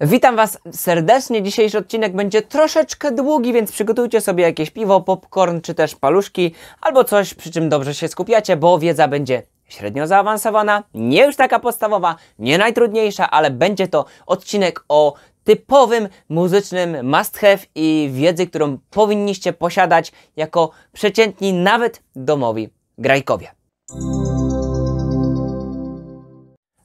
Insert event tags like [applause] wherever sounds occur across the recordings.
Witam Was serdecznie. Dzisiejszy odcinek będzie troszeczkę długi, więc przygotujcie sobie jakieś piwo, popcorn czy też paluszki albo coś, przy czym dobrze się skupiacie, bo wiedza będzie średnio zaawansowana, nie już taka podstawowa, nie najtrudniejsza, ale będzie to odcinek o typowym muzycznym must have i wiedzy, którą powinniście posiadać jako przeciętni, nawet domowi grajkowie.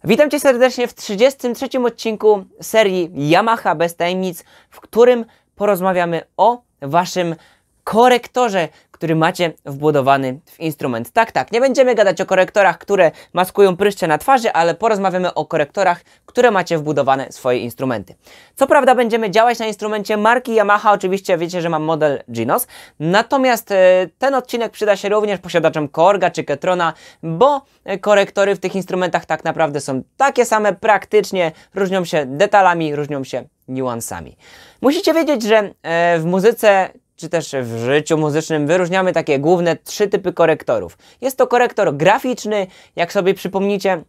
Witam Cię serdecznie w 33 odcinku serii Yamaha bez tajemnic, w którym porozmawiamy o Waszym korektorze, który macie wbudowany w instrument. Tak, tak, nie będziemy gadać o korektorach, które maskują pryszcze na twarzy, ale porozmawiamy o korektorach, które macie wbudowane w swoje instrumenty. Co prawda będziemy działać na instrumencie marki Yamaha, oczywiście wiecie, że mam model Genos, natomiast e, ten odcinek przyda się również posiadaczom Korga czy Ketrona, bo korektory w tych instrumentach tak naprawdę są takie same praktycznie, różnią się detalami, różnią się niuansami. Musicie wiedzieć, że e, w muzyce czy też w życiu muzycznym wyróżniamy takie główne trzy typy korektorów. Jest to korektor graficzny, jak sobie przypomnicie,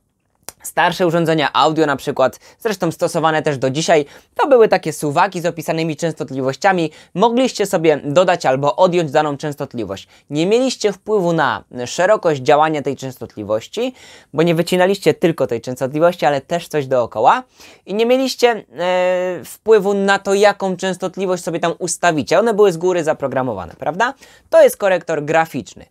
Starsze urządzenia audio na przykład, zresztą stosowane też do dzisiaj, to były takie suwaki z opisanymi częstotliwościami. Mogliście sobie dodać albo odjąć daną częstotliwość. Nie mieliście wpływu na szerokość działania tej częstotliwości, bo nie wycinaliście tylko tej częstotliwości, ale też coś dookoła. I nie mieliście e, wpływu na to, jaką częstotliwość sobie tam ustawicie. One były z góry zaprogramowane, prawda? To jest korektor graficzny.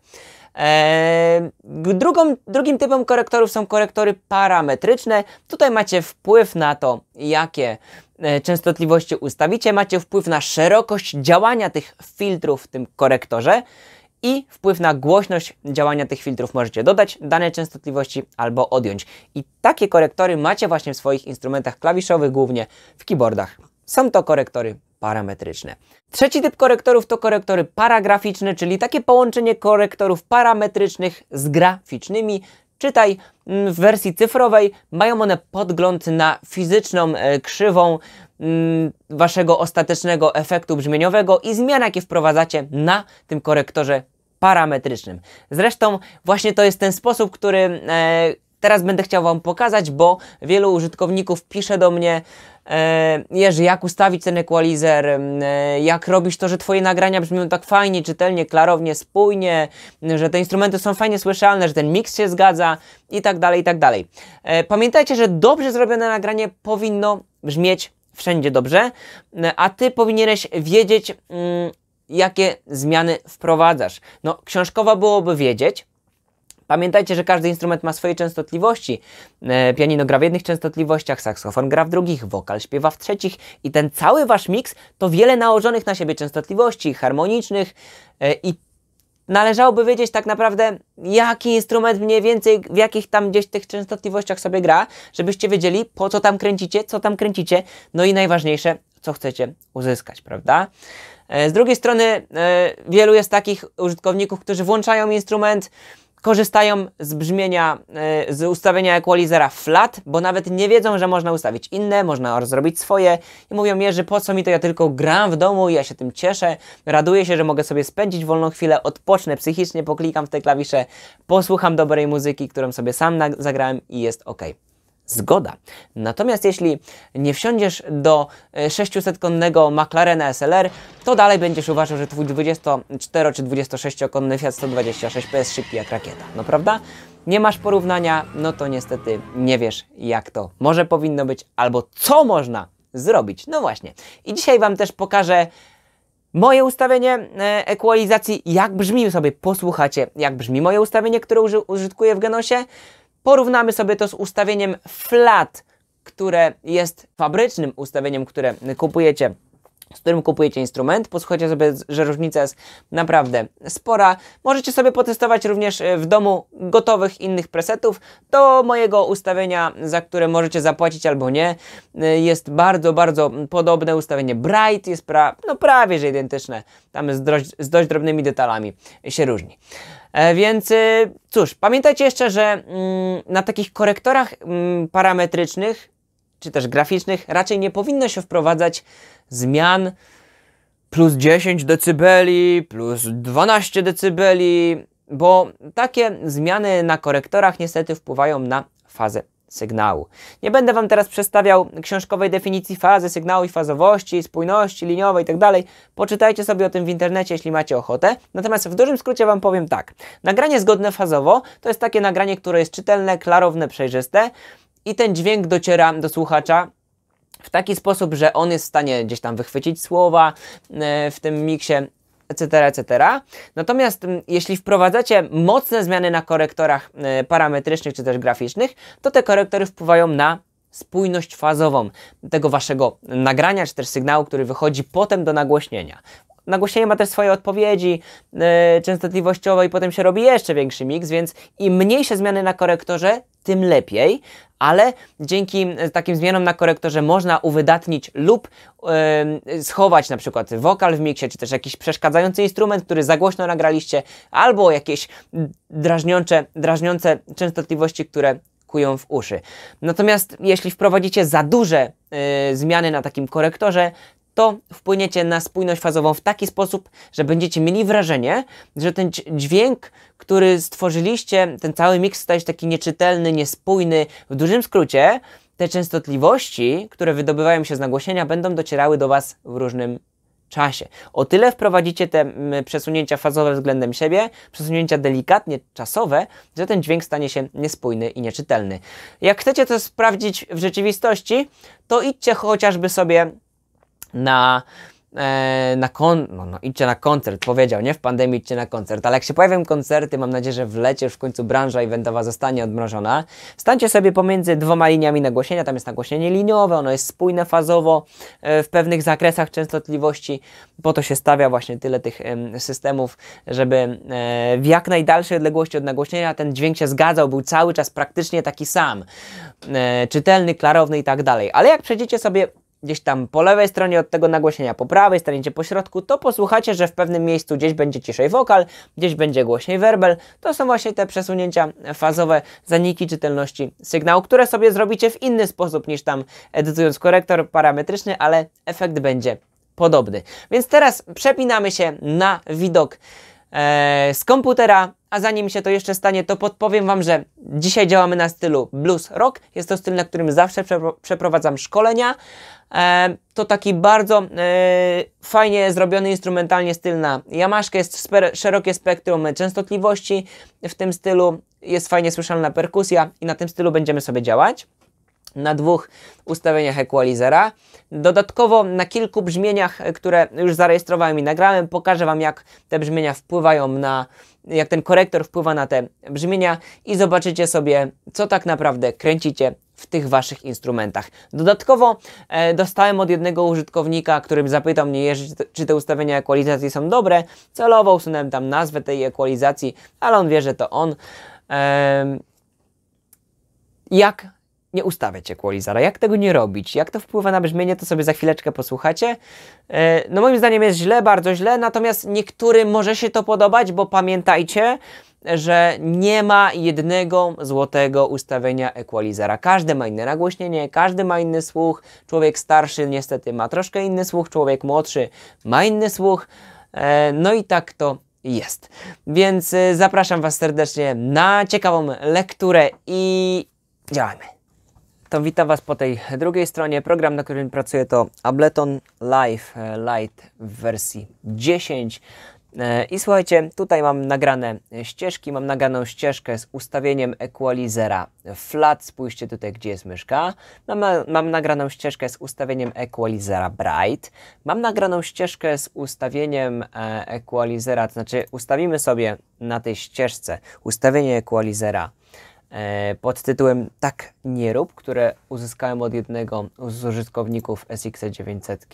Eee, drugą, drugim typem korektorów są korektory parametryczne. Tutaj macie wpływ na to, jakie e, częstotliwości ustawicie, macie wpływ na szerokość działania tych filtrów w tym korektorze i wpływ na głośność działania tych filtrów możecie dodać danej częstotliwości albo odjąć. I takie korektory macie właśnie w swoich instrumentach klawiszowych, głównie w keyboardach. Są to korektory parametryczne. Trzeci typ korektorów to korektory paragraficzne, czyli takie połączenie korektorów parametrycznych z graficznymi. Czytaj mm, w wersji cyfrowej, mają one podgląd na fizyczną e, krzywą mm, waszego ostatecznego efektu brzmieniowego i zmian, jakie wprowadzacie na tym korektorze parametrycznym. Zresztą właśnie to jest ten sposób, który e, teraz będę chciał Wam pokazać, bo wielu użytkowników pisze do mnie, Jerzy, jak ustawić ten equalizer, e, jak robisz to, że Twoje nagrania brzmią tak fajnie, czytelnie, klarownie, spójnie, że te instrumenty są fajnie słyszalne, że ten mix się zgadza i tak dalej, i tak dalej. E, pamiętajcie, że dobrze zrobione nagranie powinno brzmieć wszędzie dobrze, e, a Ty powinieneś wiedzieć, mm, jakie zmiany wprowadzasz. No, książkowo byłoby wiedzieć, Pamiętajcie, że każdy instrument ma swoje częstotliwości. E, pianino gra w jednych częstotliwościach, saksofon gra w drugich, wokal śpiewa w trzecich i ten cały wasz miks to wiele nałożonych na siebie częstotliwości harmonicznych e, i należałoby wiedzieć tak naprawdę, jaki instrument mniej więcej, w jakich tam gdzieś tych częstotliwościach sobie gra, żebyście wiedzieli, po co tam kręcicie, co tam kręcicie, no i najważniejsze, co chcecie uzyskać, prawda? E, z drugiej strony, wielu jest takich użytkowników, którzy włączają instrument, korzystają z brzmienia, e, z ustawienia equalizera flat, bo nawet nie wiedzą, że można ustawić inne, można zrobić swoje i mówią, Jerzy, po co mi to, ja tylko gram w domu i ja się tym cieszę, raduję się, że mogę sobie spędzić wolną chwilę, odpocznę psychicznie, poklikam w te klawisze, posłucham dobrej muzyki, którą sobie sam zagrałem i jest ok. Zgoda. Natomiast jeśli nie wsiądziesz do 600-konnego e, McLarena SLR, to dalej będziesz uważał, że twój 24 czy 26-konny Fiat 126 PS szybki jak rakieta. No prawda? Nie masz porównania, no to niestety nie wiesz jak to może powinno być albo co można zrobić. No właśnie. I dzisiaj Wam też pokażę moje ustawienie ekwalizacji, jak brzmi sobie, posłuchacie, jak brzmi moje ustawienie, które użytkuję w Genosie. Porównamy sobie to z ustawieniem flat, które jest fabrycznym ustawieniem, które kupujecie z którym kupujecie instrument. Posłuchajcie sobie, że różnica jest naprawdę spora. Możecie sobie potestować również e, w domu gotowych innych presetów. Do mojego ustawienia, za które możecie zapłacić albo nie, e, jest bardzo, bardzo podobne ustawienie Bright. Jest pra, no prawie, że identyczne. Tam z dość, z dość drobnymi detalami się różni. E, więc y, cóż, pamiętajcie jeszcze, że mm, na takich korektorach mm, parametrycznych czy też graficznych raczej nie powinno się wprowadzać zmian plus 10 dB, plus 12 dB, bo takie zmiany na korektorach niestety wpływają na fazę sygnału. Nie będę Wam teraz przedstawiał książkowej definicji fazy, sygnału i fazowości, spójności liniowej itd. Tak Poczytajcie sobie o tym w internecie, jeśli macie ochotę. Natomiast w dużym skrócie Wam powiem tak. Nagranie zgodne fazowo to jest takie nagranie, które jest czytelne, klarowne, przejrzyste i ten dźwięk dociera do słuchacza w taki sposób, że on jest w stanie gdzieś tam wychwycić słowa e, w tym miksie etc., etc. Natomiast mm, jeśli wprowadzacie mocne zmiany na korektorach e, parametrycznych czy też graficznych, to te korektory wpływają na spójność fazową tego waszego nagrania czy też sygnału, który wychodzi potem do nagłośnienia. Nagłośnienie ma też swoje odpowiedzi yy, częstotliwościowe i potem się robi jeszcze większy miks, więc im mniejsze zmiany na korektorze, tym lepiej, ale dzięki takim zmianom na korektorze można uwydatnić lub yy, schować na przykład wokal w miksie, czy też jakiś przeszkadzający instrument, który za głośno nagraliście, albo jakieś drażniące, drażniące częstotliwości, które kują w uszy. Natomiast jeśli wprowadzicie za duże yy, zmiany na takim korektorze, to wpłyniecie na spójność fazową w taki sposób, że będziecie mieli wrażenie, że ten dźwięk, który stworzyliście, ten cały miks staje się taki nieczytelny, niespójny. W dużym skrócie, te częstotliwości, które wydobywają się z nagłośnienia, będą docierały do Was w różnym czasie. O tyle wprowadzicie te przesunięcia fazowe względem siebie, przesunięcia delikatnie czasowe, że ten dźwięk stanie się niespójny i nieczytelny. Jak chcecie to sprawdzić w rzeczywistości, to idźcie chociażby sobie na, e, na kon, no, no, idźcie na koncert, powiedział, nie? W pandemii idźcie na koncert, ale jak się pojawią koncerty, mam nadzieję, że w lecie już w końcu branża eventowa zostanie odmrożona. Stańcie sobie pomiędzy dwoma liniami nagłośnienia, tam jest nagłośnienie liniowe, ono jest spójne fazowo e, w pewnych zakresach częstotliwości, po to się stawia właśnie tyle tych systemów, żeby e, w jak najdalszej odległości od nagłośnienia ten dźwięk się zgadzał, był cały czas praktycznie taki sam, czytelny, klarowny i tak dalej. Ale jak przejdziecie sobie gdzieś tam po lewej stronie od tego nagłośnienia, po prawej, staniecie po środku, to posłuchacie, że w pewnym miejscu gdzieś będzie ciszej wokal, gdzieś będzie głośniej werbel. To są właśnie te przesunięcia fazowe, zaniki czytelności sygnału, które sobie zrobicie w inny sposób niż tam edytując korektor parametryczny, ale efekt będzie podobny. Więc teraz przepinamy się na widok e, z komputera, a zanim się to jeszcze stanie, to podpowiem Wam, że dzisiaj działamy na stylu blues rock. Jest to styl, na którym zawsze przeprowadzam szkolenia. E, to taki bardzo e, fajnie zrobiony instrumentalnie styl na Yamaszkę. Jest szerokie spektrum częstotliwości w tym stylu. Jest fajnie słyszalna perkusja i na tym stylu będziemy sobie działać na dwóch ustawieniach equalizera. Dodatkowo na kilku brzmieniach, które już zarejestrowałem i nagrałem, pokażę Wam jak te brzmienia wpływają na, jak ten korektor wpływa na te brzmienia i zobaczycie sobie, co tak naprawdę kręcicie w tych Waszych instrumentach. Dodatkowo e, dostałem od jednego użytkownika, który zapytał mnie, czy te ustawienia ekwalizacji są dobre. Celowo usunąłem tam nazwę tej ekwalizacji, ale on wie, że to on. E, jak nie ustawiać equalizera, jak tego nie robić, jak to wpływa na brzmienie, to sobie za chwileczkę posłuchacie. E, no moim zdaniem jest źle, bardzo źle, natomiast niektórym może się to podobać, bo pamiętajcie, że nie ma jednego złotego ustawienia equalizera. Każdy ma inne nagłośnienie, każdy ma inny słuch. Człowiek starszy niestety ma troszkę inny słuch, człowiek młodszy ma inny słuch. E, no i tak to jest. Więc e, zapraszam Was serdecznie na ciekawą lekturę i działamy. To witam Was po tej drugiej stronie. Program, na którym pracuję to Ableton Live e, Lite w wersji 10. E, I słuchajcie, tutaj mam nagrane ścieżki, mam nagraną ścieżkę z ustawieniem equalizera flat, spójrzcie tutaj, gdzie jest myszka. Mam, mam nagraną ścieżkę z ustawieniem equalizera bright. Mam nagraną ścieżkę z ustawieniem e, equalizera, to znaczy ustawimy sobie na tej ścieżce ustawienie equalizera pod tytułem Tak nie rób, które uzyskałem od jednego z użytkowników SX 900.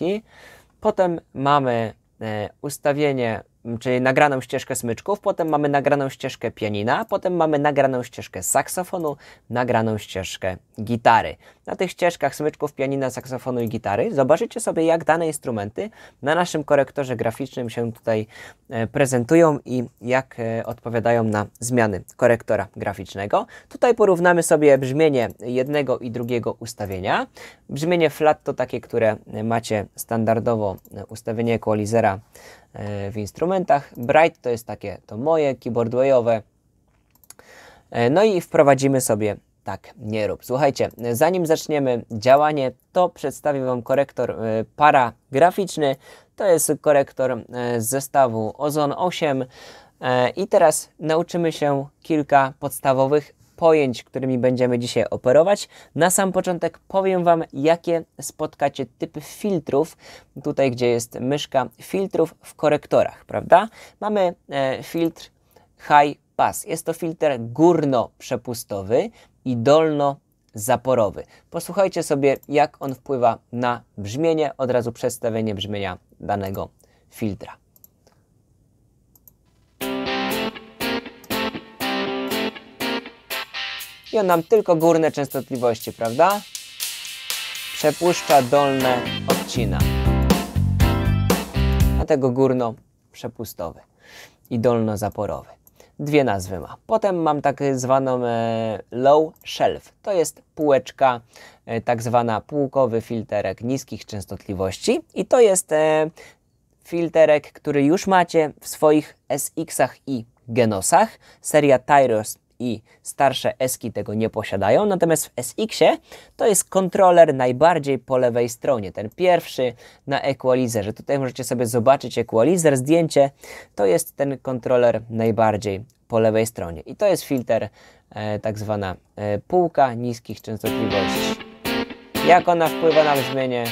Potem mamy e, ustawienie czyli nagraną ścieżkę smyczków, potem mamy nagraną ścieżkę pianina, potem mamy nagraną ścieżkę saksofonu, nagraną ścieżkę gitary. Na tych ścieżkach smyczków, pianina, saksofonu i gitary zobaczycie sobie, jak dane instrumenty na naszym korektorze graficznym się tutaj e, prezentują i jak e, odpowiadają na zmiany korektora graficznego. Tutaj porównamy sobie brzmienie jednego i drugiego ustawienia. Brzmienie flat to takie, które macie standardowo e, ustawienie equalizera w instrumentach. Bright to jest takie, to moje, keyboardwayowe. No i wprowadzimy sobie tak nie rób. Słuchajcie, zanim zaczniemy działanie, to przedstawię Wam korektor e, paragraficzny. To jest korektor e, z zestawu Ozon 8 e, i teraz nauczymy się kilka podstawowych pojęć, którymi będziemy dzisiaj operować. Na sam początek powiem Wam, jakie spotkacie typy filtrów, tutaj gdzie jest myszka filtrów w korektorach, prawda? Mamy filtr High Pass. Jest to filtr górno-przepustowy i dolno-zaporowy. Posłuchajcie sobie, jak on wpływa na brzmienie, od razu przedstawienie brzmienia danego filtra. I on nam tylko górne częstotliwości, prawda? Przepuszcza, dolne odcina. Dlatego górno przepustowy i dolno zaporowy dwie nazwy ma. Potem mam tak zwaną e, low shelf. To jest półeczka, e, tak zwana półkowy filterek niskich częstotliwości i to jest e, filterek, który już macie w swoich SX-ach i Genosach. Seria Tyros i starsze Eski tego nie posiadają, natomiast w SX-ie to jest kontroler najbardziej po lewej stronie, ten pierwszy na equalizerze. Tutaj możecie sobie zobaczyć equalizer, zdjęcie, to jest ten kontroler najbardziej po lewej stronie i to jest filtr e, tak zwana e, półka niskich częstotliwości. Jak ona wpływa na brzmienie?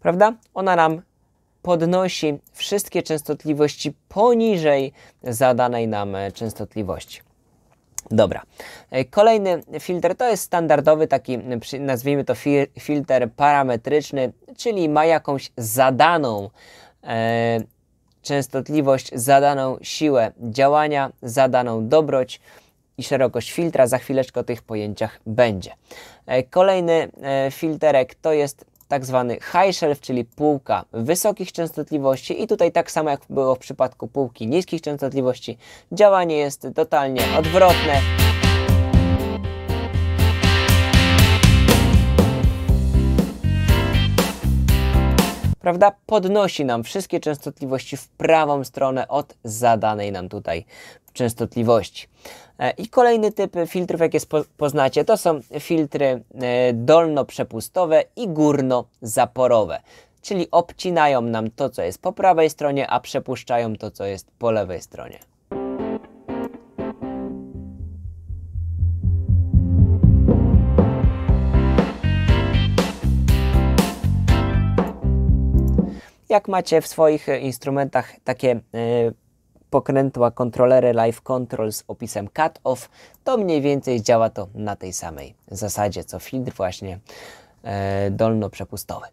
Prawda? Ona nam podnosi wszystkie częstotliwości poniżej zadanej nam częstotliwości. Dobra. E, kolejny filtr to jest standardowy taki, nazwijmy to filtr parametryczny, czyli ma jakąś zadaną e, częstotliwość, zadaną siłę działania, zadaną dobroć i szerokość filtra. Za chwileczkę o tych pojęciach będzie. E, kolejny e, filterek to jest tak zwany high shelf, czyli półka wysokich częstotliwości i tutaj tak samo jak było w przypadku półki niskich częstotliwości, działanie jest totalnie odwrotne. Prawda, podnosi nam wszystkie częstotliwości w prawą stronę od zadanej nam tutaj częstotliwości. E, I kolejny typ filtrów, jakie poznacie, to są filtry e, dolno-przepustowe i górno-zaporowe. Czyli obcinają nam to, co jest po prawej stronie, a przepuszczają to, co jest po lewej stronie. Jak macie w swoich instrumentach takie pokrętła kontrolery Live Control z opisem cut-off, to mniej więcej działa to na tej samej zasadzie, co filtr właśnie e, dolno-przepustowy.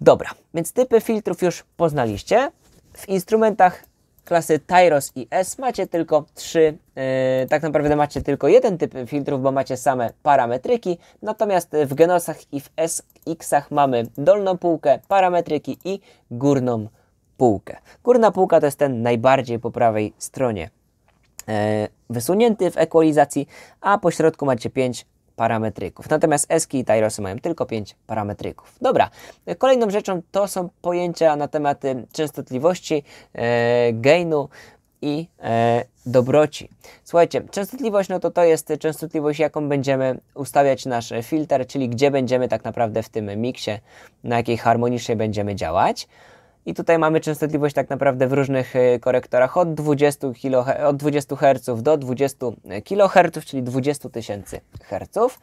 Dobra, więc typy filtrów już poznaliście. W instrumentach klasy Tyros i S macie tylko trzy, yy, tak naprawdę macie tylko jeden typ filtrów, bo macie same parametryki, natomiast w Genosach i w SX-ach mamy dolną półkę, parametryki i górną półkę. Górna półka to jest ten najbardziej po prawej stronie e, wysunięty w ekwalizacji, a po środku macie 5 parametryków. Natomiast Eski i Tyrosy mają tylko 5 parametryków. Dobra, kolejną rzeczą to są pojęcia na tematy częstotliwości, e, gainu i e, dobroci. Słuchajcie, częstotliwość no to to jest częstotliwość, jaką będziemy ustawiać nasz filtr, czyli gdzie będziemy tak naprawdę w tym miksie, na jakiej harmonicznie będziemy działać. I tutaj mamy częstotliwość tak naprawdę w różnych e, korektorach od 20, kHz, od 20 Hz do 20 kHz, czyli 20 tysięcy Hz.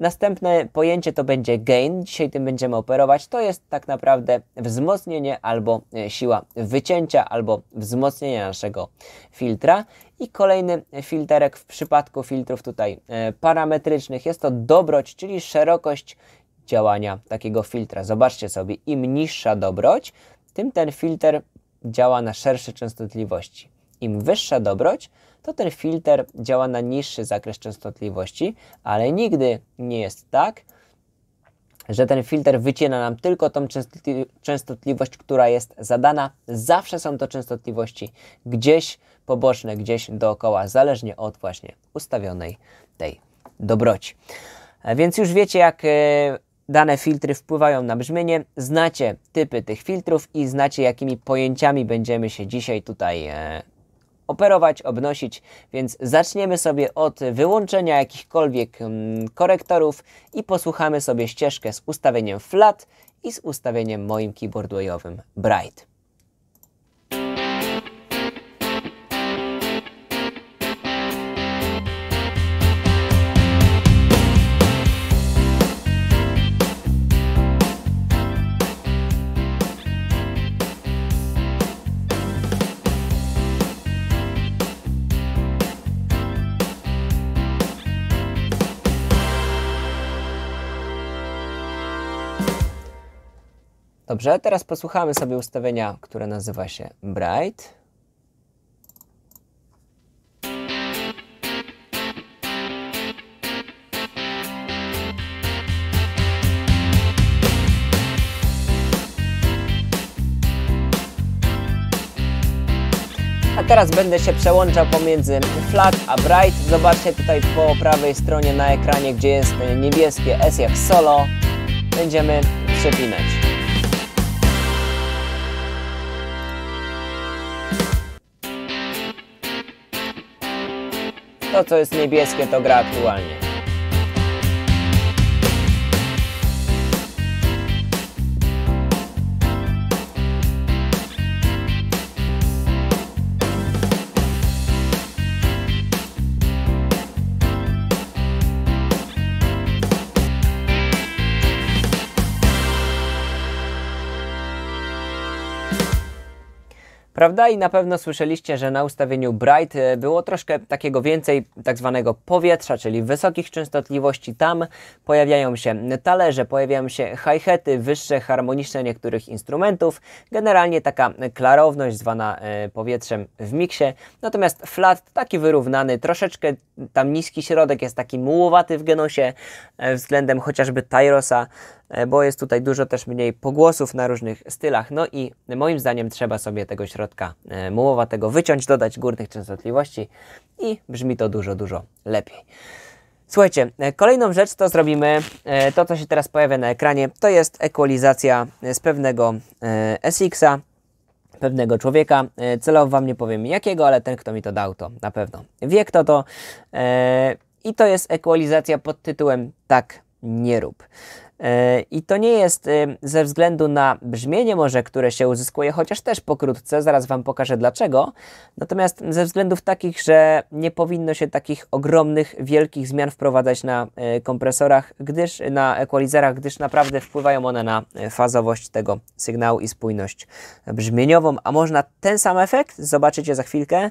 Następne pojęcie to będzie gain. Dzisiaj tym będziemy operować. To jest tak naprawdę wzmocnienie albo e, siła wycięcia, albo wzmocnienia naszego filtra. I kolejny filterek w przypadku filtrów tutaj e, parametrycznych jest to dobroć, czyli szerokość działania takiego filtra. Zobaczcie sobie, im niższa dobroć, tym ten filtr działa na szersze częstotliwości. Im wyższa dobroć, to ten filtr działa na niższy zakres częstotliwości, ale nigdy nie jest tak, że ten filtr wycina nam tylko tą częstotliwość, która jest zadana. Zawsze są to częstotliwości gdzieś poboczne, gdzieś dookoła, zależnie od właśnie ustawionej tej dobroci. Więc już wiecie, jak e, dane filtry wpływają na brzmienie, znacie typy tych filtrów i znacie jakimi pojęciami będziemy się dzisiaj tutaj e, operować, obnosić, więc zaczniemy sobie od wyłączenia jakichkolwiek mm, korektorów i posłuchamy sobie ścieżkę z ustawieniem flat i z ustawieniem moim keyboardwayowym bright. Dobrze, teraz posłuchamy sobie ustawienia, które nazywa się Bright. A teraz będę się przełączał pomiędzy flat a bright. Zobaczcie tutaj po prawej stronie na ekranie, gdzie jest niebieskie S jak solo. Będziemy przepinać. To, co jest niebieskie, to gra aktualnie. Prawda? I na pewno słyszeliście, że na ustawieniu Bright e, było troszkę takiego więcej tak zwanego powietrza, czyli wysokich częstotliwości. Tam pojawiają się talerze, pojawiają się hi-haty, wyższe harmoniczne niektórych instrumentów. Generalnie taka klarowność zwana e, powietrzem w miksie. Natomiast flat taki wyrównany, troszeczkę tam niski środek jest taki mułowaty w genosie e, względem chociażby Tyrosa. E, bo jest tutaj dużo też mniej pogłosów na różnych stylach. No i moim zdaniem trzeba sobie tego środka e, mułowatego wyciąć, dodać górnych częstotliwości i brzmi to dużo, dużo lepiej. Słuchajcie, e, kolejną rzecz to zrobimy, to co się teraz pojawia na ekranie, to jest ekwalizacja z pewnego SX-a, pewnego człowieka. Celowo Wam nie powiem jakiego, ale ten, kto mi to dał, to na pewno wie, kto to. I to jest ekwalizacja pod tytułem Tak nie rób. E, I to nie jest e, ze względu na brzmienie może, które się uzyskuje, chociaż też pokrótce, zaraz Wam pokażę dlaczego. Natomiast ze względów takich, że nie powinno się takich ogromnych, wielkich zmian wprowadzać na e, kompresorach, gdyż na equalizerach, gdyż naprawdę wpływają one na fazowość tego sygnału i spójność brzmieniową, a można ten sam efekt, zobaczycie za chwilkę,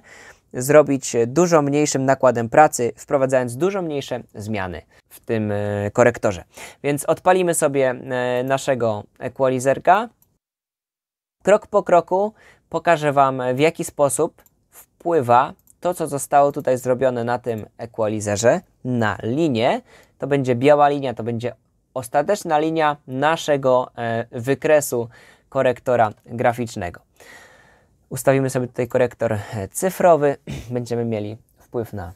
zrobić dużo mniejszym nakładem pracy, wprowadzając dużo mniejsze zmiany w tym e, korektorze. Więc odpalimy sobie e, naszego equalizerka. Krok po kroku pokażę Wam, w jaki sposób wpływa to, co zostało tutaj zrobione na tym equalizerze, na linię. To będzie biała linia, to będzie ostateczna linia naszego e, wykresu korektora graficznego. Ustawimy sobie tutaj korektor cyfrowy. [clears throat] Będziemy mieli wpływ na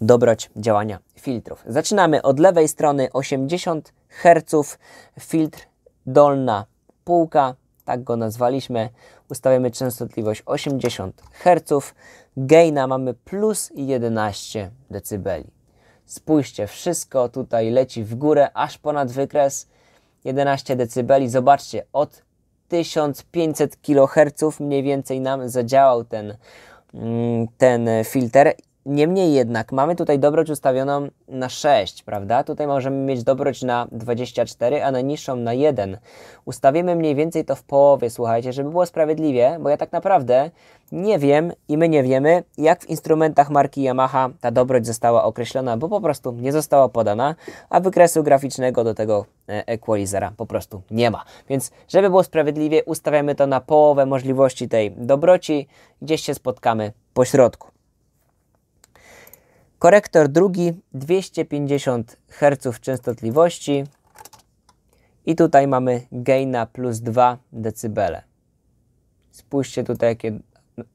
dobroć działania filtrów. Zaczynamy od lewej strony 80 Hz, filtr dolna półka, tak go nazwaliśmy. Ustawiamy częstotliwość 80 Hz, gaina mamy plus 11 dB. Spójrzcie, wszystko tutaj leci w górę, aż ponad wykres 11 dB. Zobaczcie, od 1500 kHz mniej więcej nam zadziałał ten, mm, ten filtr Niemniej jednak mamy tutaj dobroć ustawioną na 6, prawda? Tutaj możemy mieć dobroć na 24, a najniższą na 1. Ustawimy mniej więcej to w połowie, słuchajcie, żeby było sprawiedliwie, bo ja tak naprawdę nie wiem i my nie wiemy, jak w instrumentach marki Yamaha ta dobroć została określona, bo po prostu nie została podana, a wykresu graficznego do tego e, equalizera po prostu nie ma. Więc żeby było sprawiedliwie, ustawiamy to na połowę możliwości tej dobroci, gdzieś się spotkamy po środku. Korektor drugi 250 Hz częstotliwości i tutaj mamy gaina plus 2 dB. Spójrzcie tutaj, jakie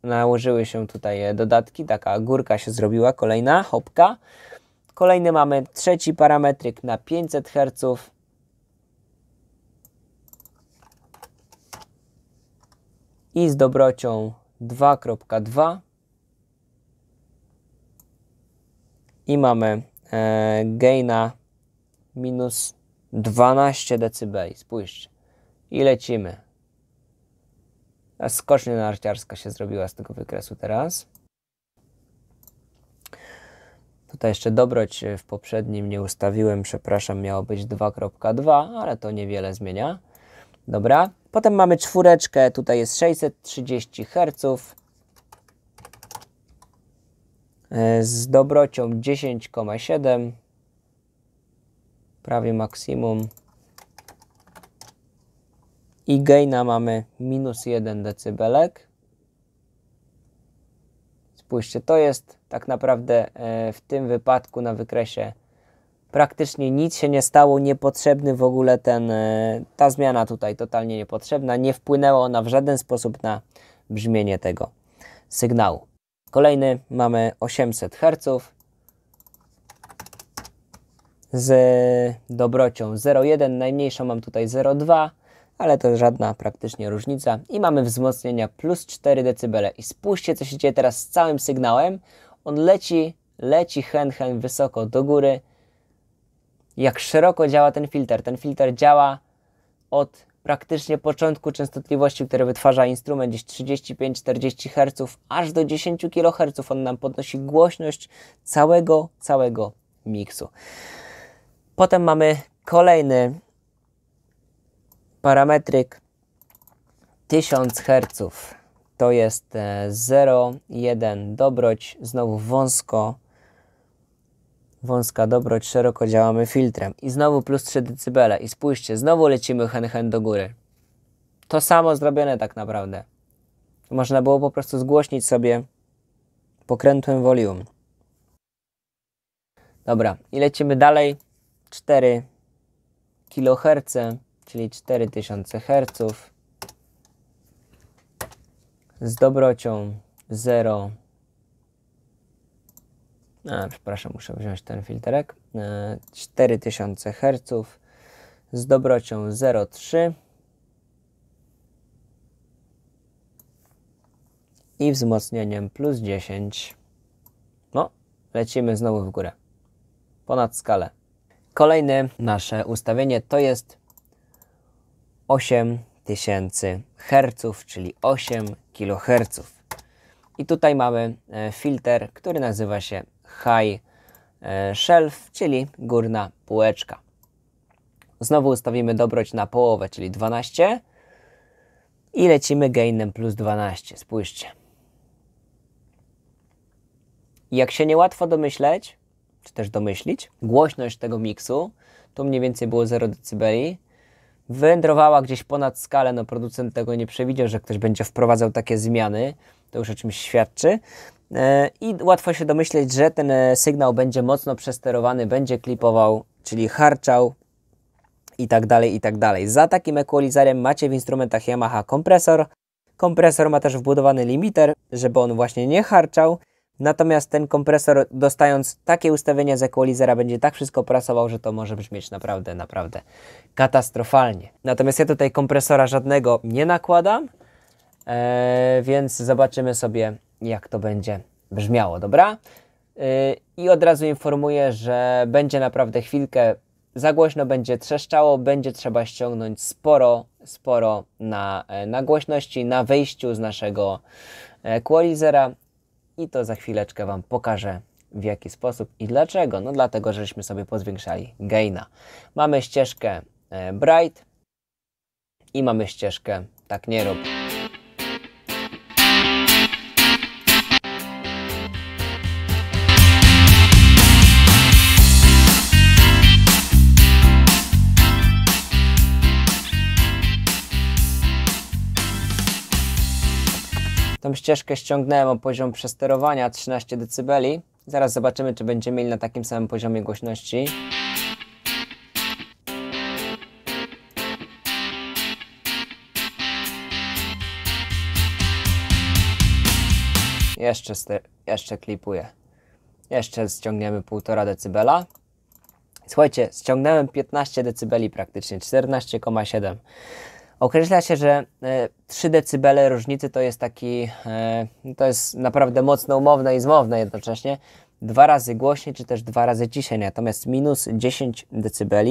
nałożyły się tutaj e, dodatki, taka górka się zrobiła, kolejna hopka. Kolejny mamy trzeci parametryk na 500 Hz. I z dobrocią 2.2 i mamy e, gaina minus 12 dB. Spójrzcie. I lecimy. A narciarska się zrobiła z tego wykresu teraz. Tutaj jeszcze dobroć w poprzednim nie ustawiłem, przepraszam, miało być 2.2, ale to niewiele zmienia. Dobra. Potem mamy czwóreczkę, tutaj jest 630 Hz. E, z dobrocią 10,7 prawie maksimum i gaina mamy minus 1 dB. Spójrzcie, to jest tak naprawdę e, w tym wypadku na wykresie praktycznie nic się nie stało, niepotrzebny w ogóle ten, e, ta zmiana tutaj totalnie niepotrzebna, nie wpłynęła ona w żaden sposób na brzmienie tego sygnału. Kolejny mamy 800 Hz z dobrocią 0,1, najmniejszą mam tutaj 0,2, ale to żadna praktycznie różnica. I mamy wzmocnienia plus 4 dB. I spójrzcie, co się dzieje teraz z całym sygnałem. On leci, leci hen, hen wysoko do góry. Jak szeroko działa ten filtr. Ten filtr działa od praktycznie początku częstotliwości, które wytwarza instrument, gdzieś 35-40 Hz, aż do 10 kHz. On nam podnosi głośność całego, całego miksu. Potem mamy kolejny parametryk 1000 Hz. To jest 0,1 e, dobroć, znowu wąsko, wąska dobroć, szeroko działamy filtrem i znowu plus 3 dB i spójrzcie, znowu lecimy hen hen do góry. To samo zrobione tak naprawdę. Można było po prostu zgłośnić sobie pokrętłem volume. Dobra, i lecimy dalej. 4 kHz, czyli 4000 Hz z dobrocią 0 a, przepraszam, muszę wziąć ten filterek. 4000 e, Hz z dobrocią 0,3 i wzmocnieniem plus 10 no, lecimy znowu w górę. Ponad skalę. Kolejne nasze ustawienie to jest 8000 Hz, czyli 8 kHz. I tutaj mamy e, filtr, który nazywa się High e, Shelf, czyli górna półeczka. Znowu ustawimy dobroć na połowę, czyli 12 i lecimy gainem plus 12. Spójrzcie. Jak się niełatwo domyśleć, czy też domyślić. Głośność tego miksu, tu mniej więcej było 0 dB, wędrowała gdzieś ponad skalę, no producent tego nie przewidział, że ktoś będzie wprowadzał takie zmiany, to już o czymś świadczy. E, I łatwo się domyśleć, że ten e, sygnał będzie mocno przesterowany, będzie klipował, czyli harczał i tak dalej, i tak dalej. Za takim equalizerem macie w instrumentach Yamaha kompresor. Kompresor ma też wbudowany limiter, żeby on właśnie nie harczał Natomiast ten kompresor, dostając takie ustawienia z equalizera, będzie tak wszystko prasował, że to może brzmieć naprawdę, naprawdę katastrofalnie. Natomiast ja tutaj kompresora żadnego nie nakładam, e, więc zobaczymy sobie, jak to będzie brzmiało, dobra? E, I od razu informuję, że będzie naprawdę chwilkę za głośno będzie trzeszczało, będzie trzeba ściągnąć sporo, sporo na, e, na głośności, na wyjściu z naszego equalizera i to za chwileczkę Wam pokażę w jaki sposób i dlaczego. No dlatego, żeśmy sobie pozwiększali gaina. Mamy ścieżkę e, bright i mamy ścieżkę tak nie rób. Ścieżkę ściągnąłem o poziom przesterowania 13 dB. Zaraz zobaczymy, czy będziemy mieli na takim samym poziomie głośności. Jeszcze, jeszcze klipuję. Jeszcze ściągniemy 1,5 dB. Słuchajcie, ściągnąłem 15 dB praktycznie, 14,7 Określa się, że e, 3 dB różnicy to jest taki, e, to jest naprawdę mocno umowne i zmowne jednocześnie. Dwa razy głośniej, czy też dwa razy ciszej. Natomiast minus 10 dB,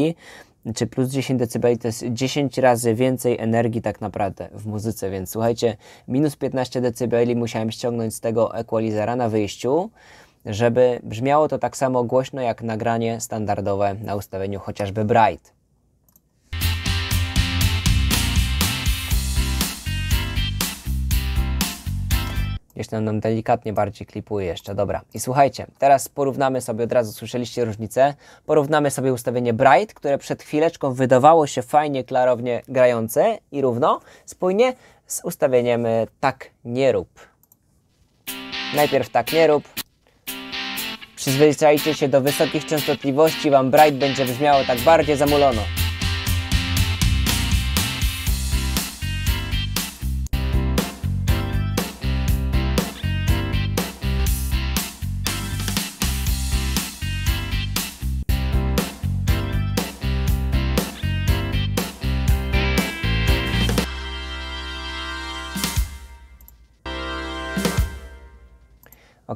czy plus 10 dB to jest 10 razy więcej energii tak naprawdę w muzyce. Więc słuchajcie, minus 15 dB musiałem ściągnąć z tego equalizera na wyjściu żeby brzmiało to tak samo głośno jak nagranie standardowe na ustawieniu chociażby Bright. Tam nam delikatnie bardziej klipuje jeszcze, dobra. I słuchajcie, teraz porównamy sobie, od razu słyszeliście różnicę, porównamy sobie ustawienie Bright, które przed chwileczką wydawało się fajnie, klarownie grające i równo, spójnie z ustawieniem e, tak nie rób. Najpierw tak nie rób, Przyzwyczajcie się do wysokich częstotliwości, Wam Bright będzie brzmiało tak bardziej zamulono.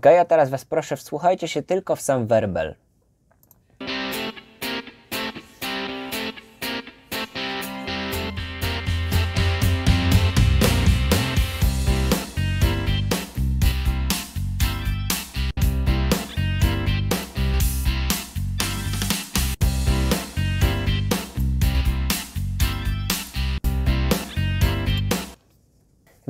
Ok, a teraz Was proszę, wsłuchajcie się tylko w sam werbel.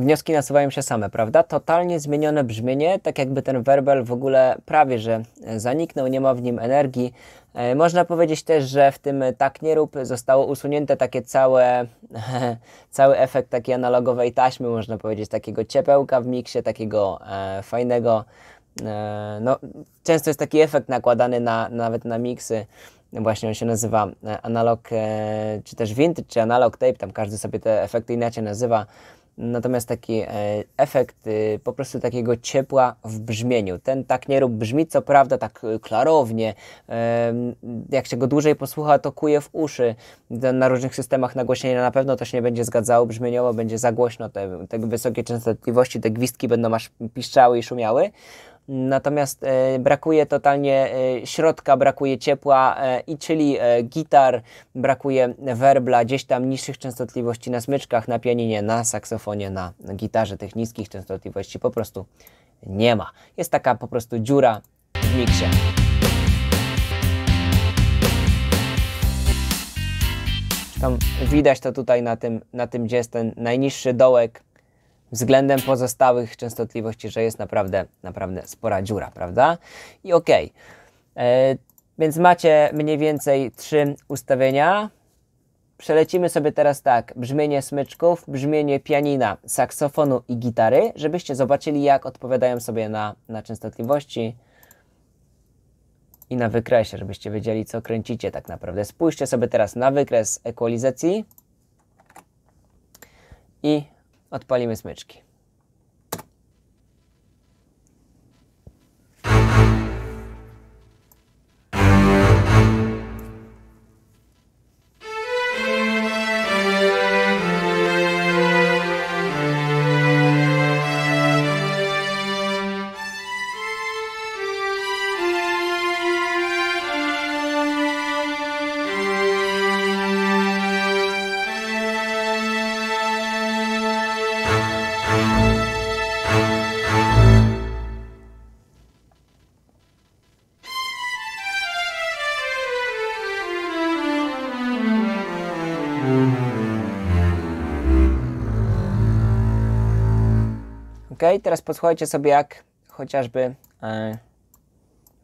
Wnioski nasuwają się same, prawda? Totalnie zmienione brzmienie, tak jakby ten werbel w ogóle prawie że zaniknął, nie ma w nim energii. E, można powiedzieć też, że w tym tak nie rób zostało usunięte takie całe, [laughs] cały efekt takiej analogowej taśmy, można powiedzieć, takiego ciepełka w miksie, takiego e, fajnego. E, no, często jest taki efekt nakładany na, nawet na miksy. Właśnie on się nazywa e, analog, e, czy też vintage, czy analog tape, tam każdy sobie te efekty inaczej nazywa. Natomiast taki e, efekt y, po prostu takiego ciepła w brzmieniu. Ten tak nie rób brzmi, co prawda tak y, klarownie, jak się go dłużej posłucha, to kuje w uszy. Na różnych systemach nagłośnienia na pewno to się nie będzie zgadzało brzmieniowo, będzie za głośno, te, te wysokie częstotliwości, te gwizdki będą aż piszczały i szumiały. Natomiast e, brakuje totalnie e, środka, brakuje ciepła e, i czyli gitar, brakuje werbla, gdzieś tam niższych częstotliwości na smyczkach, na pianinie, na saksofonie, na gitarze tych niskich częstotliwości po prostu nie ma. Jest taka po prostu dziura w miksie. Tam widać to tutaj na tym, na tym, gdzie jest ten najniższy dołek względem pozostałych częstotliwości, że jest naprawdę, naprawdę spora dziura, prawda? I ok. E, więc macie mniej więcej trzy ustawienia. Przelecimy sobie teraz tak, brzmienie smyczków, brzmienie pianina, saksofonu i gitary, żebyście zobaczyli jak odpowiadają sobie na, na częstotliwości i na wykresie, żebyście wiedzieli co kręcicie tak naprawdę. Spójrzcie sobie teraz na wykres ekwalizacji i odpalimy smyczki. Ok, teraz posłuchajcie sobie jak chociażby e,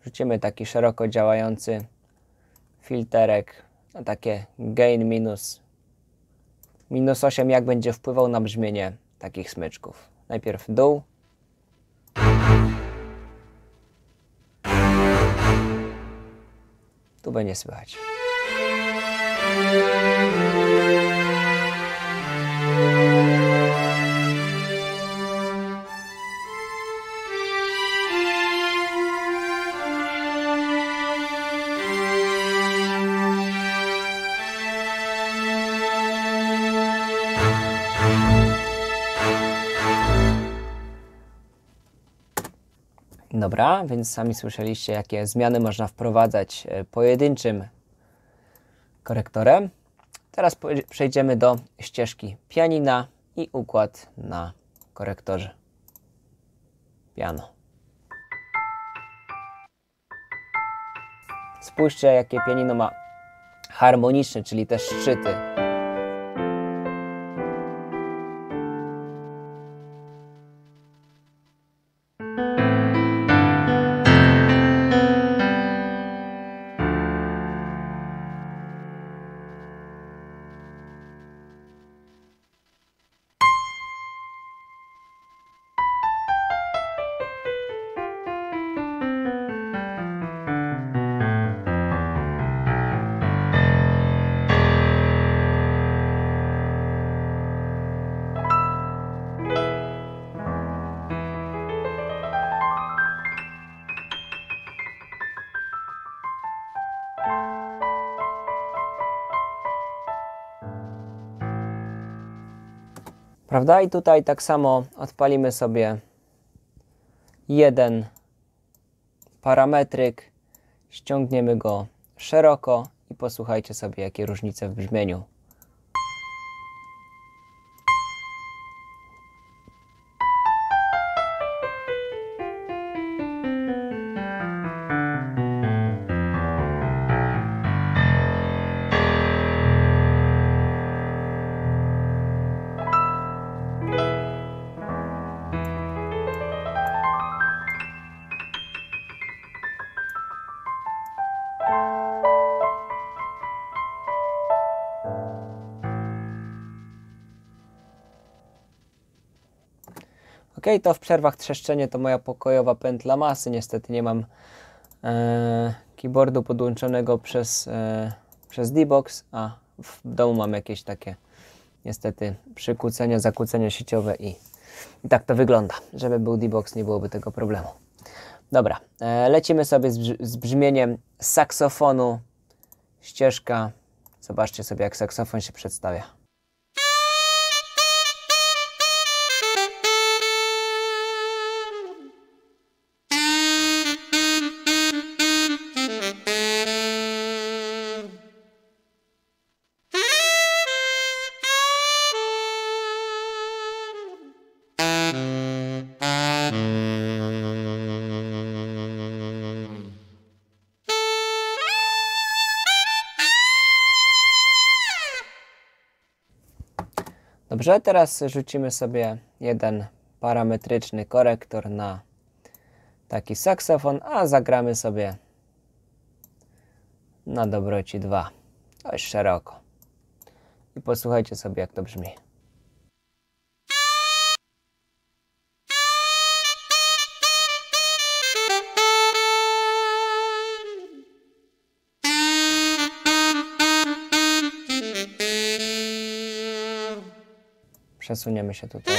rzucimy taki szeroko działający filterek na takie gain minus minus 8 jak będzie wpływał na brzmienie takich smyczków. Najpierw dół. Tu będzie słychać. Dobra, więc sami słyszeliście, jakie zmiany można wprowadzać e, pojedynczym korektorem. Teraz przejdziemy do ścieżki pianina i układ na korektorze piano. Spójrzcie, jakie pianino ma harmoniczne, czyli te szczyty. Prawda? I tutaj tak samo odpalimy sobie jeden parametryk, ściągniemy go szeroko i posłuchajcie sobie, jakie różnice w brzmieniu. To w przerwach trzeszczenie to moja pokojowa pętla masy. Niestety nie mam e, keyboardu podłączonego przez, e, przez D-Box, a w domu mam jakieś takie niestety przykłócenia, zakłócenia sieciowe i, i tak to wygląda. Żeby był D-Box nie byłoby tego problemu. Dobra, e, lecimy sobie z, brz- z brzmieniem saksofonu. Ścieżka. Zobaczcie sobie jak saksofon się przedstawia. Dobrze, teraz rzucimy sobie jeden parametryczny korektor na taki saksofon, a zagramy sobie na dobroci 2. Dość szeroko. I posłuchajcie sobie, jak to brzmi. Przesuniemy się tutaj.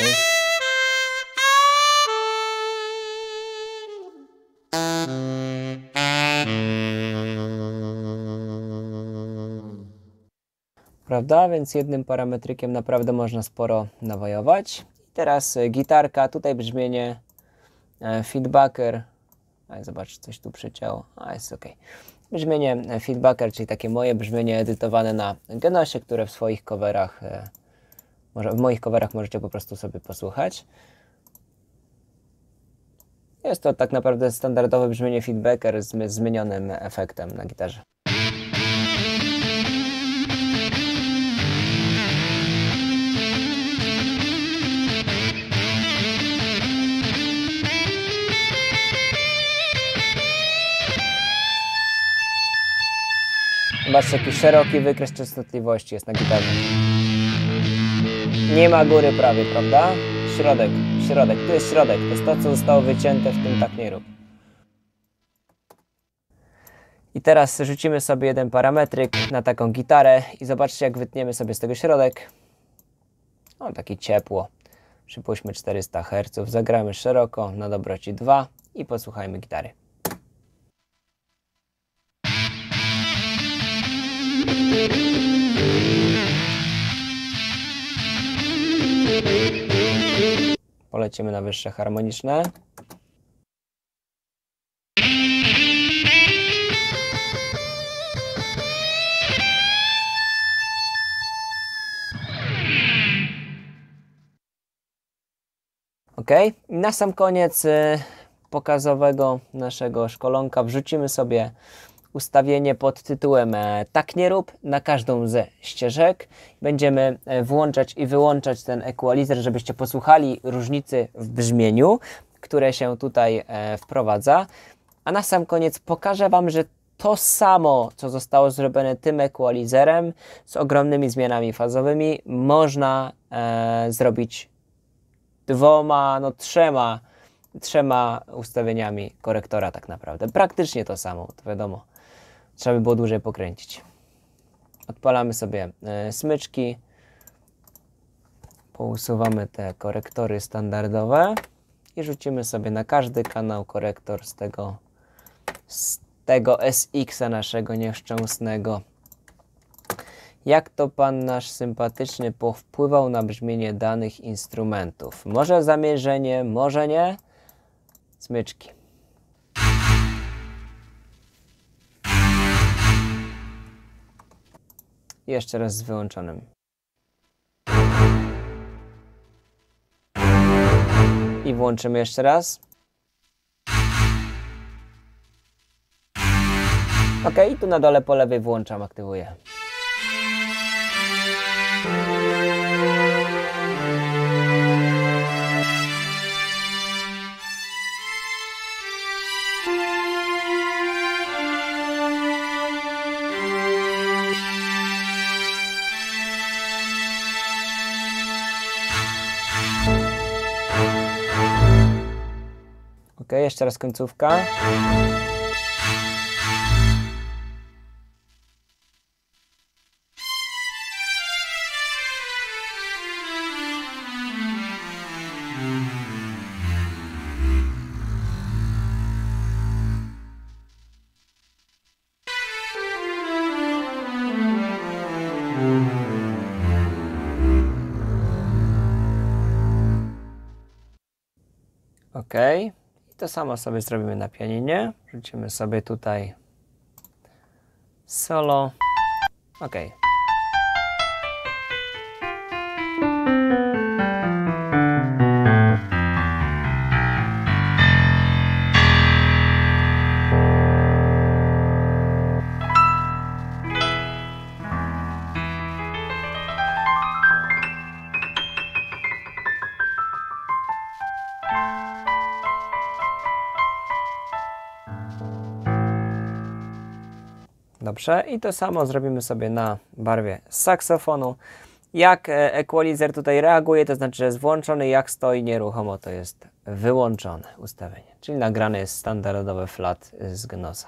Prawda? Więc jednym parametrykiem naprawdę można sporo nawojować. Teraz e, gitarka, tutaj brzmienie, e, feedbacker. A zobacz, coś tu przycięło. A jest ok. Brzmienie e, feedbacker, czyli takie moje brzmienie edytowane na Genosie, które w swoich coverach może w moich coverach możecie po prostu sobie posłuchać. Jest to tak naprawdę standardowe brzmienie feedbacker z zmienionym efektem na gitarze. Zobaczcie, jaki szeroki wykres częstotliwości jest na gitarze. Nie ma góry prawie, prawda? Środek, środek, tu jest środek, to jest to, co zostało wycięte, w tym tak nie rób. I teraz rzucimy sobie jeden parametryk na taką gitarę i zobaczcie, jak wytniemy sobie z tego środek. O, taki ciepło. Przypuśćmy 400 Hz, zagramy szeroko na dobroci 2 i posłuchajmy gitary. Polecimy na wyższe harmoniczne. Ok, na sam koniec y, pokazowego naszego szkolonka wrzucimy sobie ustawienie pod tytułem e, Tak nie rób na każdą ze ścieżek. Będziemy e, włączać i wyłączać ten equalizer, żebyście posłuchali różnicy w brzmieniu, które się tutaj e, wprowadza. A na sam koniec pokażę Wam, że to samo, co zostało zrobione tym equalizerem z ogromnymi zmianami fazowymi, można e, zrobić dwoma, no trzema, trzema ustawieniami korektora tak naprawdę. Praktycznie to samo, to wiadomo. Trzeba by było dłużej pokręcić. Odpalamy sobie e, smyczki. Pousuwamy te korektory standardowe i rzucimy sobie na każdy kanał korektor z tego, z tego SX-a naszego nieszczęsnego. Jak to pan nasz sympatyczny powpływał na brzmienie danych instrumentów? Może zamierzenie, może nie? Smyczki. Jeszcze raz z wyłączonym. I włączymy jeszcze raz. Ok, tu na dole po lewej włączam, aktywuję. Jeszcze raz końcówka. To samo sobie zrobimy na pianinie. Rzucimy sobie tutaj solo. Ok. Dobrze, i to samo zrobimy sobie na barwie saksofonu. Jak e, equalizer tutaj reaguje, to znaczy, że jest włączony, jak stoi nieruchomo, to jest wyłączone ustawienie. Czyli nagrane jest standardowy flat z gnosa.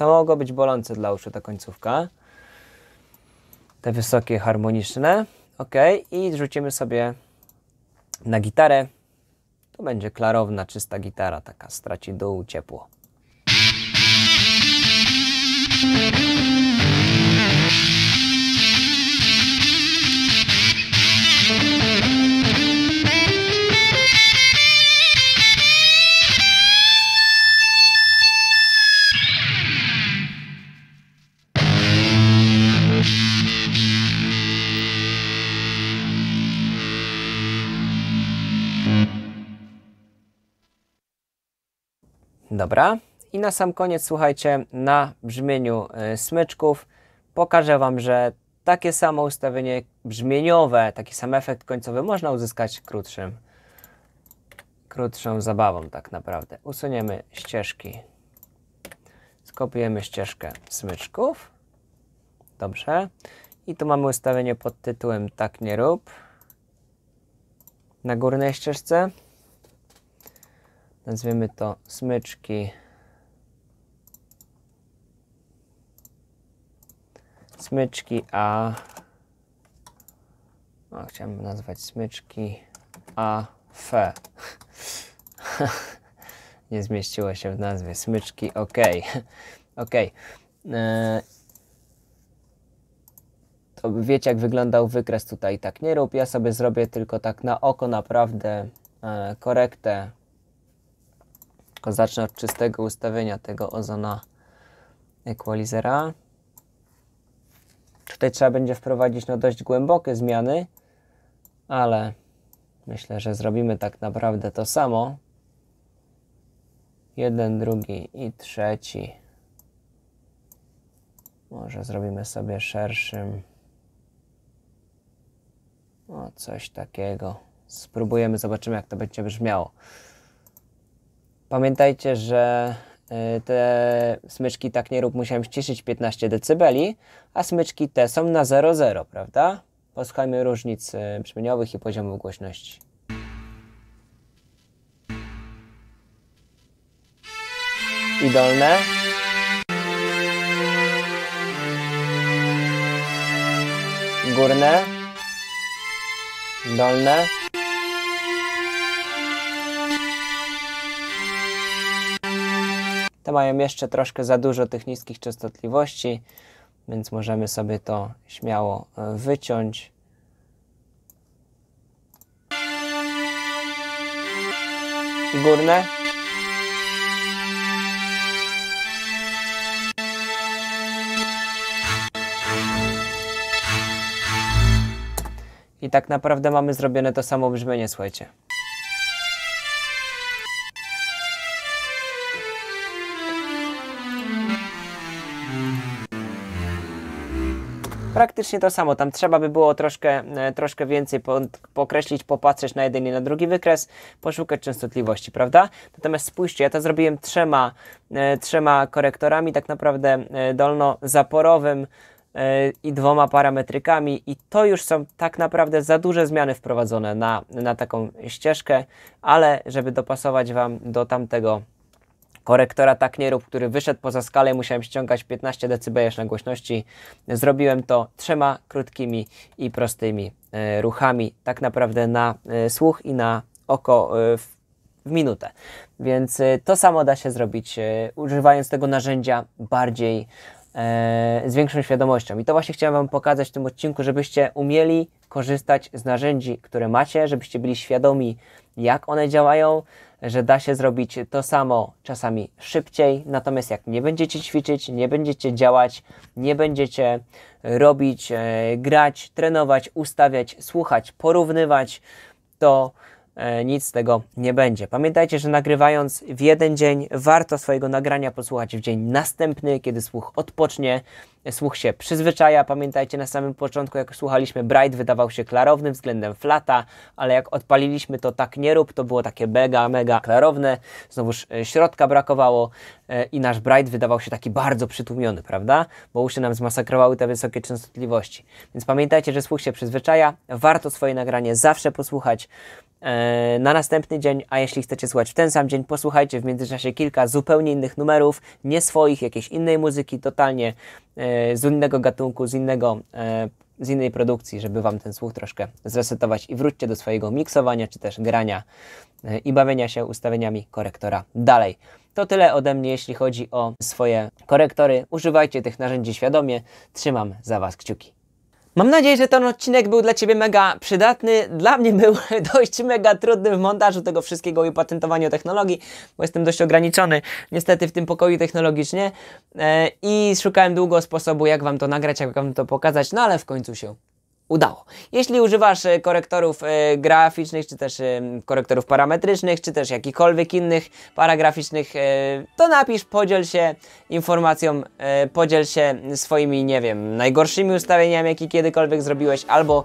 To mogło być bolące dla uszu ta końcówka. Te wysokie, harmoniczne. Ok, i rzucimy sobie na gitarę. To będzie klarowna, czysta gitara, taka straci dół, ciepło. Dobra. I na sam koniec, słuchajcie, na brzmieniu y, smyczków pokażę Wam, że takie samo ustawienie brzmieniowe, taki sam efekt końcowy można uzyskać krótszym, krótszą zabawą tak naprawdę. Usuniemy ścieżki, skopiujemy ścieżkę smyczków. Dobrze. I tu mamy ustawienie pod tytułem Tak nie rób. Na górnej ścieżce nazwiemy to smyczki smyczki A o, chciałem nazwać smyczki A F [laughs] Nie zmieściło się w nazwie. Smyczki, ok. [laughs] ok. E, to wiecie, jak wyglądał wykres tutaj. Tak nie rób. Ja sobie zrobię tylko tak na oko naprawdę e, korektę. Tylko zacznę od czystego ustawienia tego ozona equalizera. Tutaj trzeba będzie wprowadzić no, dość głębokie zmiany, ale myślę, że zrobimy tak naprawdę to samo. Jeden, drugi i trzeci. Może zrobimy sobie szerszym. O, coś takiego. Spróbujemy, zobaczymy jak to będzie brzmiało. Pamiętajcie, że y, te smyczki tak nie rób musiałem ściszyć 15 dB, a smyczki te są na 0,0, prawda? Posłuchajmy różnic y, brzmieniowych i poziomu głośności. I dolne. Górne. Dolne. Te mają jeszcze troszkę za dużo tych niskich częstotliwości, więc możemy sobie to śmiało e, wyciąć. Górne. I tak naprawdę mamy zrobione to samo brzmienie, słuchajcie. Praktycznie to samo, tam trzeba by było troszkę, e, troszkę więcej po, pokreślić, popatrzeć na jeden i na drugi wykres, poszukać częstotliwości, prawda? Natomiast spójrzcie, ja to zrobiłem trzema, e, trzema korektorami, tak naprawdę e, dolno-zaporowym, i dwoma parametrykami i to już są tak naprawdę za duże zmiany wprowadzone na, na taką ścieżkę, ale żeby dopasować Wam do tamtego korektora tak nie rób, który wyszedł poza skalę, musiałem ściągać 15 dB na głośności. Zrobiłem to trzema krótkimi i prostymi e, ruchami, tak naprawdę na e, słuch i na oko e, w, minutę. Więc to samo da się zrobić używając tego narzędzia bardziej z większą świadomością. I to właśnie chciałem Wam pokazać w tym odcinku, żebyście umieli korzystać z narzędzi, które macie, żebyście byli świadomi, jak one działają, że da się zrobić to samo czasami szybciej, natomiast jak nie będziecie ćwiczyć, nie będziecie działać, nie będziecie robić, e, grać, trenować, ustawiać, słuchać, porównywać, to E, nic z tego nie będzie. Pamiętajcie, że nagrywając w jeden dzień, warto swojego nagrania posłuchać w dzień następny, kiedy słuch odpocznie, słuch się przyzwyczaja. Pamiętajcie, na samym początku, jak słuchaliśmy, Bright wydawał się klarownym względem flata, ale jak odpaliliśmy to tak nie rób, to było takie mega, mega klarowne. Znowuż e, środka brakowało e, i nasz Bright wydawał się taki bardzo przytłumiony, prawda? Bo uszy nam zmasakrowały te wysokie częstotliwości. Więc pamiętajcie, że słuch się przyzwyczaja. Warto swoje nagranie zawsze posłuchać E, na następny dzień, a jeśli chcecie słuchać w ten sam dzień, posłuchajcie w międzyczasie kilka zupełnie innych numerów, nie swoich, jakiejś innej muzyki, totalnie e, z innego gatunku, z innego e, z innej produkcji, żeby Wam ten słuch troszkę zresetować i wróćcie do swojego miksowania, czy też grania i bawienia się ustawieniami korektora dalej. To tyle ode mnie, jeśli chodzi o swoje korektory. Używajcie tych narzędzi świadomie. Trzymam za Was kciuki. Mam nadzieję, że ten odcinek był dla Ciebie mega przydatny. Dla mnie był [laughs] dość mega trudny w montażu tego wszystkiego i patentowaniu technologii, bo jestem dość ograniczony niestety w tym pokoju technologicznie e, i szukałem długo sposobu, jak Wam to nagrać, jak Wam to pokazać, no ale w końcu się udało. Jeśli używasz e, korektorów e, graficznych, czy też e, korektorów parametrycznych, czy też jakichkolwiek innych paragraficznych, to napisz, podziel się informacją, podziel się swoimi, nie wiem, najgorszymi ustawieniami, jakie kiedykolwiek zrobiłeś, albo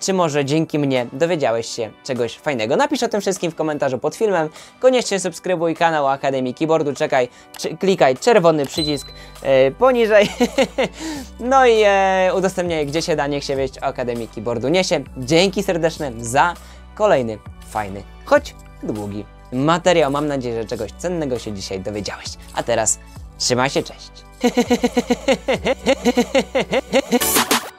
czy może dzięki mnie dowiedziałeś się czegoś fajnego. Napisz o tym wszystkim w komentarzu pod filmem. Koniecznie subskrybuj kanał Akademii Keyboardu, czekaj, klikaj czerwony przycisk poniżej. [laughs] no i udostępniaj gdzie się da, niech się wieść Akademii Keyboardu niesie. Dzięki serdeczne za kolejny fajny, choć długi materiał. Mam nadzieję, że czegoś cennego się dzisiaj dowiedziałeś. A teraz trzymaj się, cześć. [laughs]